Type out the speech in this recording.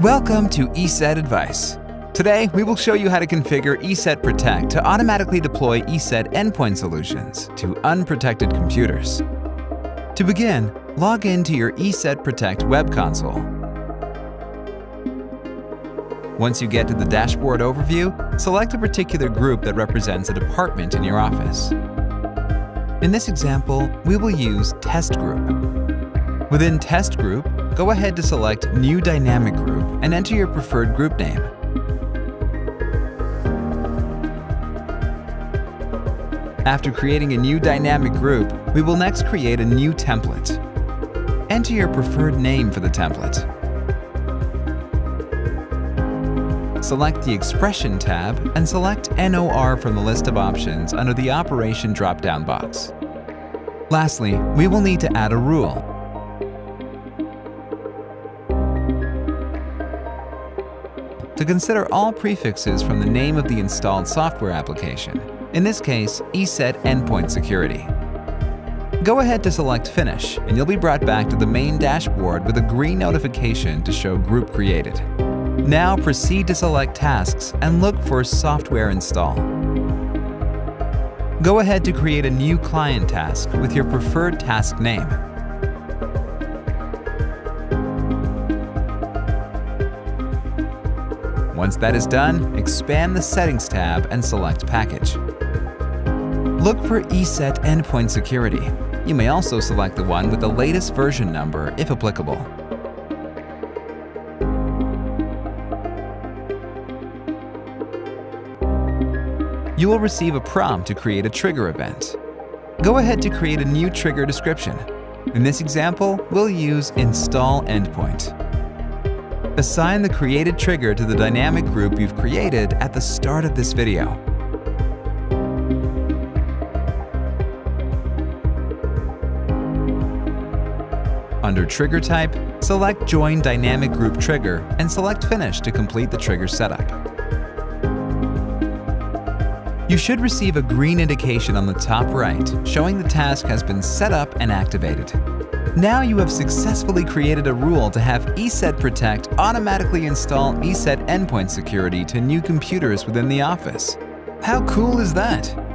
Welcome to ESET Advice. Today, we will show you how to configure ESET Protect to automatically deploy ESET endpoint solutions to unprotected computers. To begin, log in to your ESET Protect web console. Once you get to the dashboard overview, select a particular group that represents a department in your office. In this example, we will use Test Group. Within Test Group, go ahead to select New Dynamic Group and enter your preferred group name. After creating a new dynamic group, we will next create a new template. Enter your preferred name for the template. Select the Expression tab and select NOR from the list of options under the Operation drop-down box. Lastly, we will need to add a rule. To consider all prefixes from the name of the installed software application, in this case, ESET Endpoint Security. Go ahead to select Finish, and you'll be brought back to the main dashboard with a green notification to show Group Created. Now proceed to select Tasks and look for Software Install. Go ahead to create a new client task with your preferred task name. Once that is done, expand the Settings tab and select Package. Look for ESET Endpoint Security. You may also select the one with the latest version number if applicable. You will receive a prompt to create a trigger event. Go ahead to create a new trigger description. In this example, we'll use Install Endpoint. Assign the created trigger to the dynamic group you've created at the start of this video. Under Trigger Type, select Join Dynamic Group Trigger and select Finish to complete the trigger setup. You should receive a green indication on the top right showing the task has been set up and activated. Now you have successfully created a rule to have ESET Protect automatically install ESET Endpoint Security to new computers within the office. How cool is that?